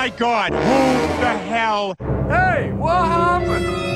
my god, who the hell? Hey, what happened?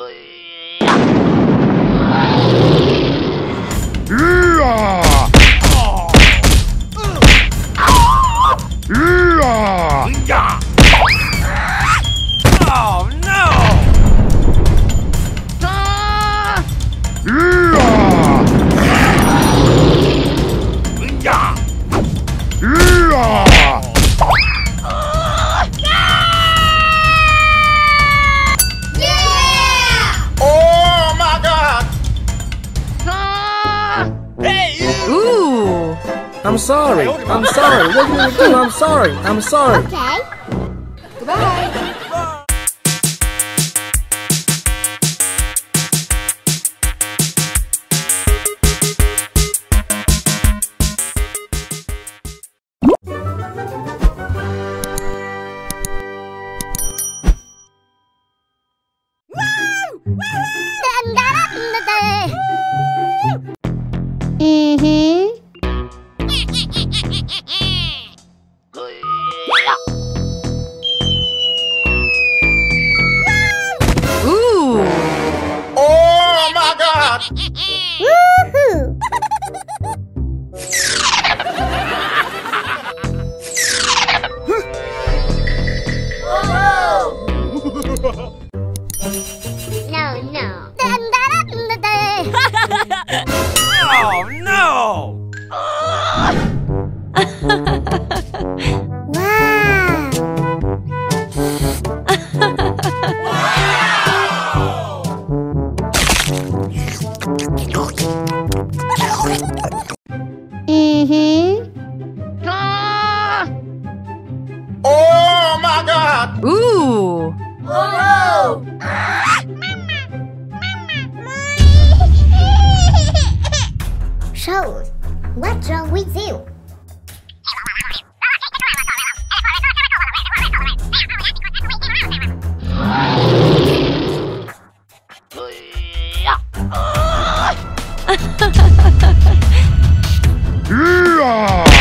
Oh I'm sorry. I'm sorry. What are you gonna do? I'm sorry. I'm sorry. Okay. Goodbye. Mm-hmm. Ooh. So, what's wrong with you? Ooh.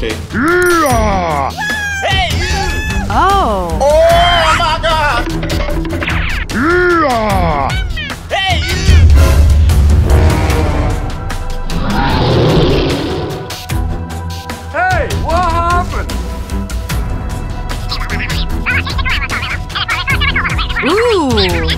Okay. Hey! Oh. Oh my god! Hey! Hey, what happened? Ooh.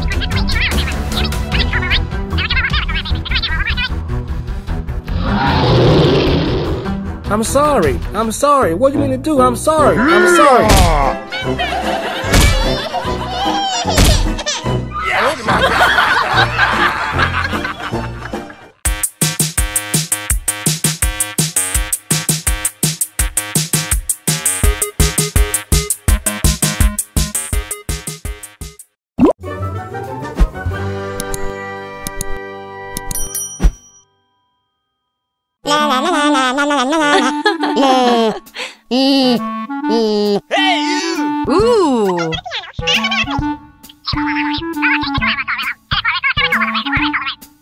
I'm sorry. I'm sorry. What do you mean to do? I'm sorry. I'm sorry. La la la. Mm, mm. Ooh.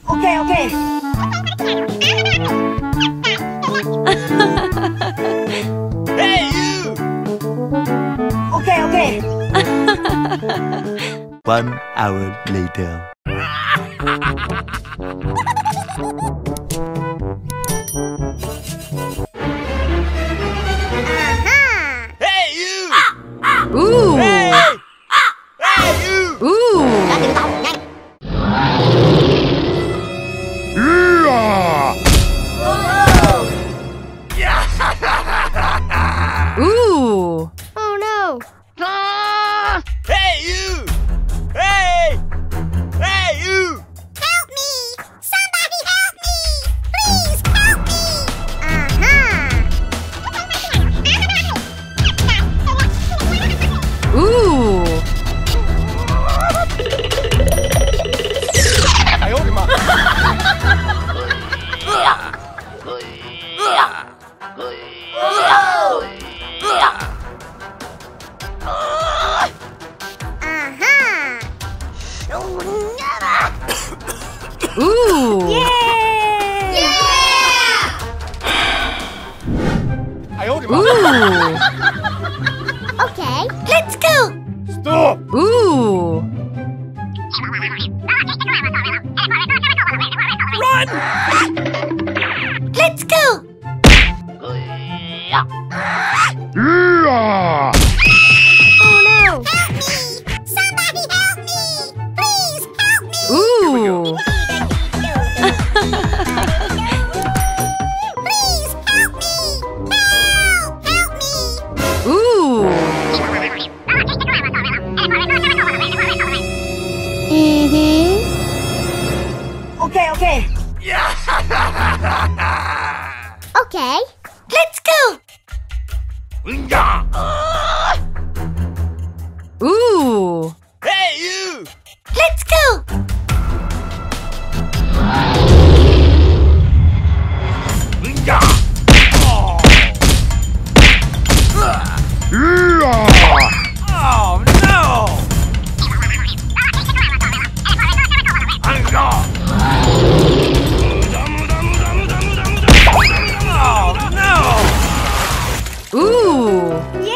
Okay, okay. hey, you! Okay, okay. One hour later. Ooh.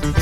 Thank you.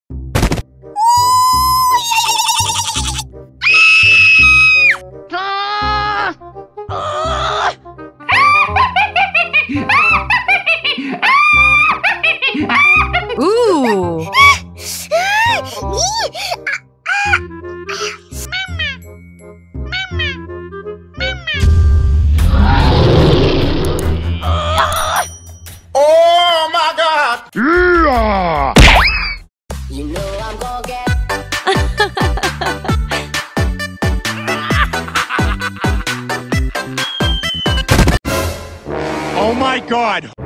God.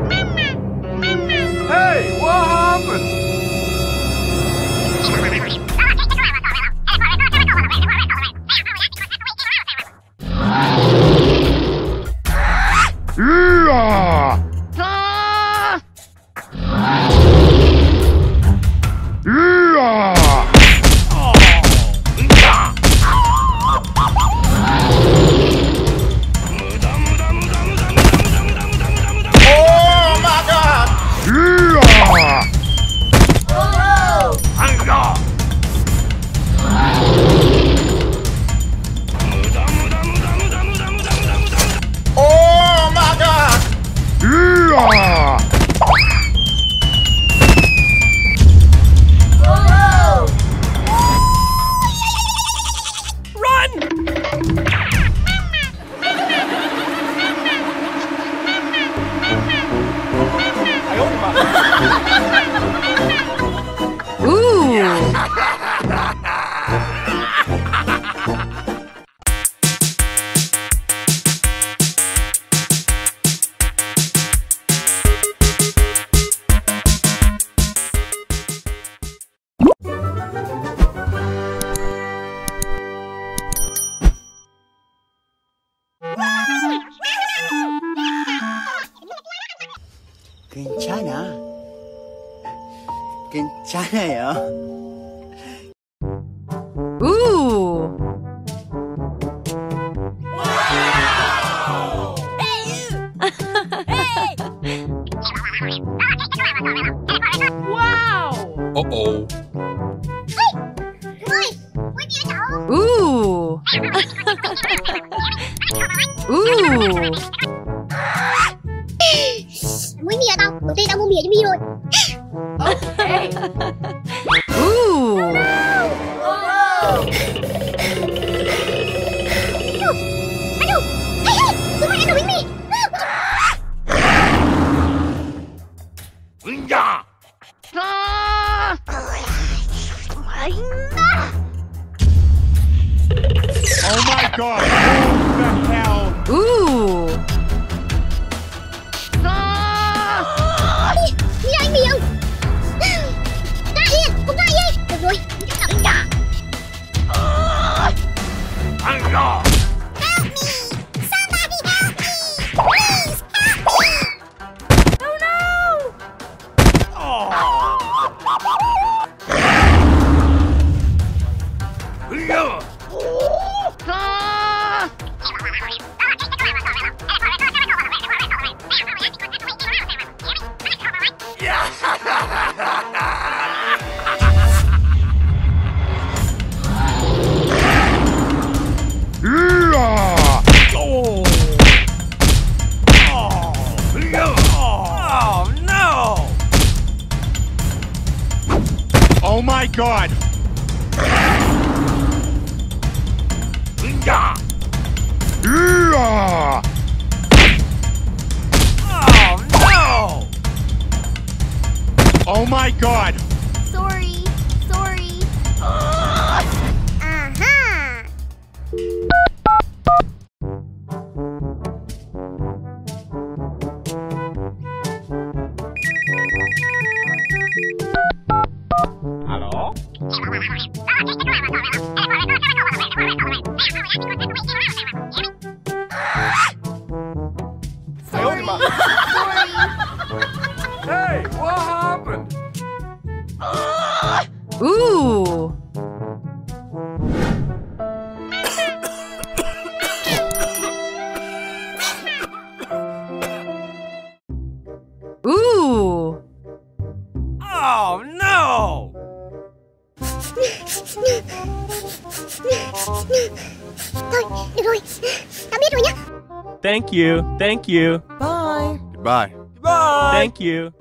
Uh-oh. Ooh. Ooh. Thank you. Thank you. Bye. Goodbye. Thank you.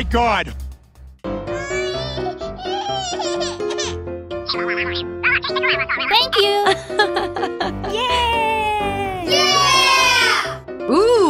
my god! Thank you! Yeah! Ooh!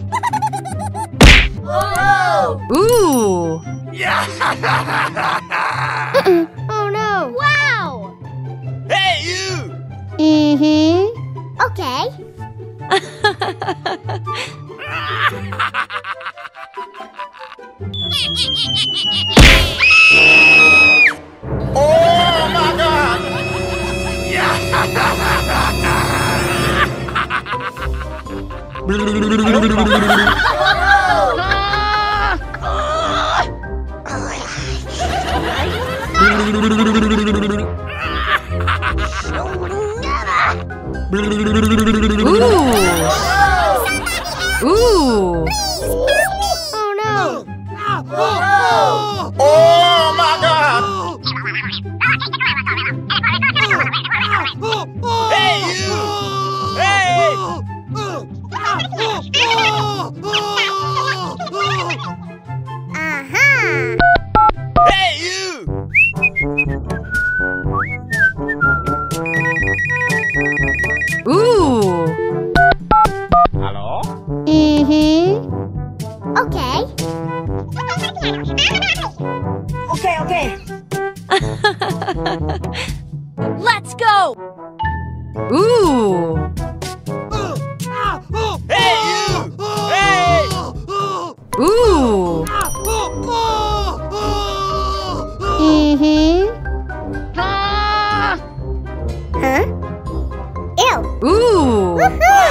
Ooh! Woohoo!